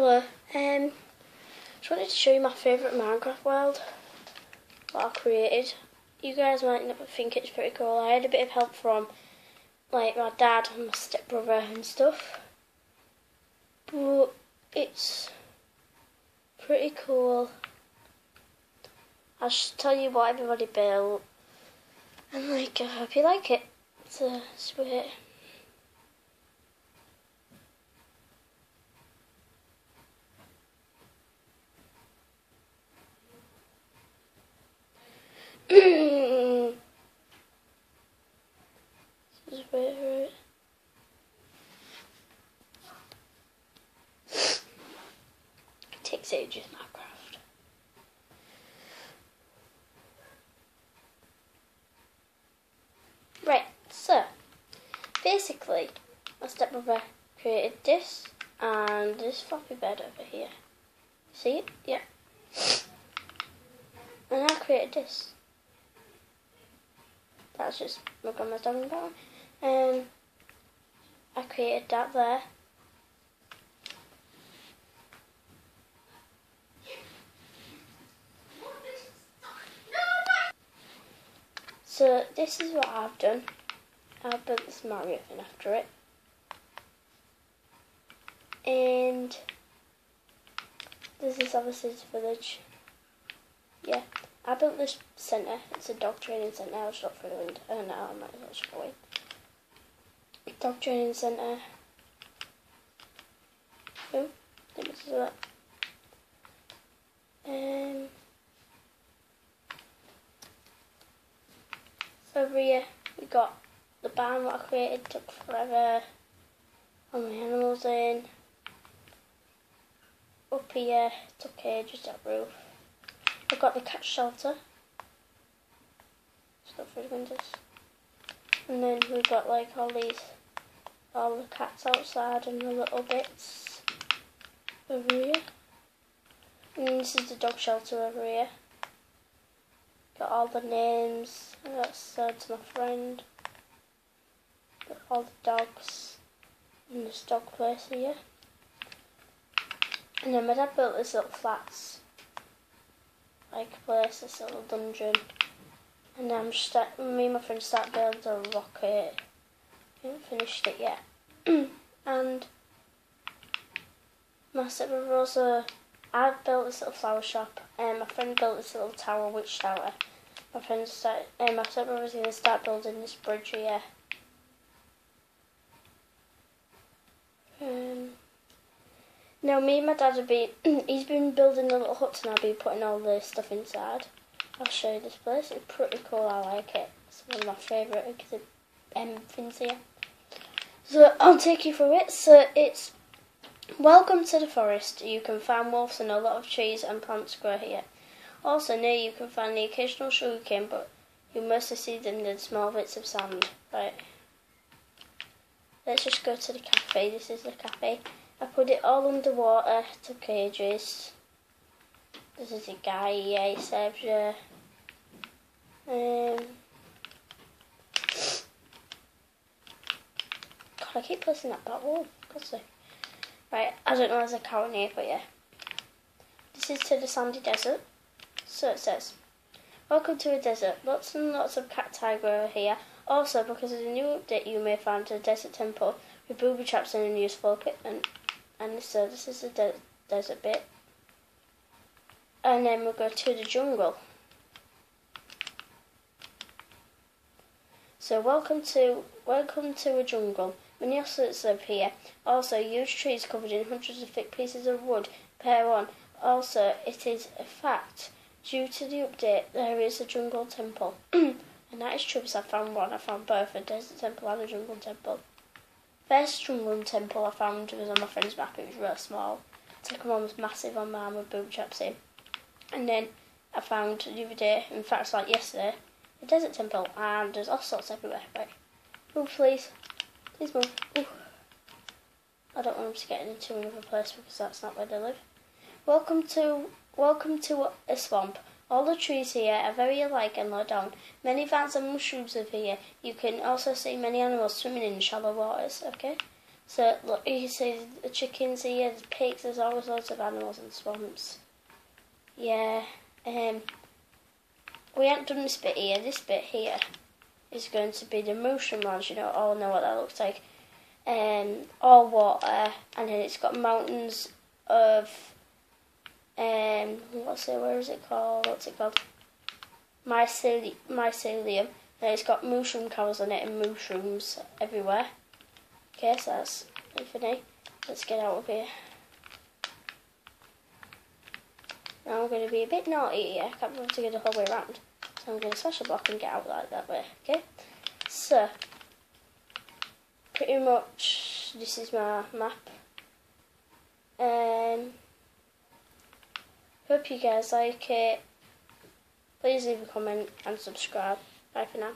Hello. Um, just wanted to show you my favourite Minecraft world. that I created. You guys might not think it's pretty cool. I had a bit of help from like my dad and my stepbrother and stuff. But it's pretty cool. I'll just tell you what everybody built. And like I hope you like it. So sweet. This is where it takes ages, Minecraft. Right, so basically, my stepbrother created this and this floppy bed over here. See it? Yeah. And I created this. That's just my grandma's dog and. Um, I created that there. So this is what I've done. I've built this Mario thing after it. And this is obviously his village. Yeah. I built this centre. It's a dog training centre. I'll just look through the window. Oh no, I might as well just. Dog training centre. Oh, didn't miss that. Um, over here we got the barn that I created. Took forever. All my animals in. Up here took ages that roof. I've got the cat shelter. Look through the windows. And then we've got like all these, all the cats outside and the little bits over here. And this is the dog shelter over here. Got all the names. I got said to my friend. Got all the dogs in this dog place here. And then my dad built this little flats like place, this little dungeon. And I'm start, me and my friend start building a rocket. Haven't finished it yet. and my stepbrother also, I built this little flower shop, and my friend built this little tower, witch tower. My friend started, and my stepbrother's gonna start building this bridge here. Um, now, me and my dad have been, he's been building a little hut and I've been putting all the stuff inside. I'll show you this place. It's pretty cool. I like it. It's one of my favourite um, things here. So I'll take you through it. So it's welcome to the forest. You can find wolves and a lot of trees and plants grow here. Also near you can find the occasional sugarcane, but you mostly see them in small bits of sand. Right. Let's just go to the cafe. This is the cafe. I put it all underwater to cages. This is a guy here, he says, yeah. Um, God, I keep pressing that back wall. Right, I don't know there's a cow in here, but yeah. This is to the sandy desert. So it says, Welcome to a desert. Lots and lots of cacti grow here. Also, because of the new update, you may find a desert temple with booby traps and unuseful equipment and so this is the de desert bit. And then we'll go to the jungle. So welcome to welcome to a jungle. Many ocelots live here. Also huge trees covered in hundreds of thick pieces of wood. Pair on also it is a fact due to the update there is a jungle temple. And that is true because I found one. I found both a desert temple and a jungle temple First jungle temple I found was on my friend's map. It was real small. Second one was massive on mine with boot traps in. And then I found the other day, in fact, it's like yesterday, a desert temple, and there's all sorts everywhere. Right, move, please, please move. Ooh. I don't want them to get into another place because that's not where they live. Welcome to welcome to a swamp. All the trees here are very alike and low down. Many vines and mushrooms live here. You can also see many animals swimming in shallow waters, okay? So look, you can see the chickens here, the pigs. There's always loads of animals in swamps. Yeah. Um. We haven't done this bit here. This bit here is going to be the mushroom lands. You know, all know what that looks like. Um, all water, and then it's got mountains of um, what's it? Where is it called? What's it called? Mycelium. Mycelium. And it's got mushroom cows on it and mushrooms everywhere. Okay, so that's infinite. Let's get out of here. Now I'm going to be a bit naughty here. I can't remember to go the whole way around. So I'm going to smash a block and get out like that way. Okay? So, pretty much this is my map. Um, hope you guys like it. Please leave a comment and subscribe. Bye for now.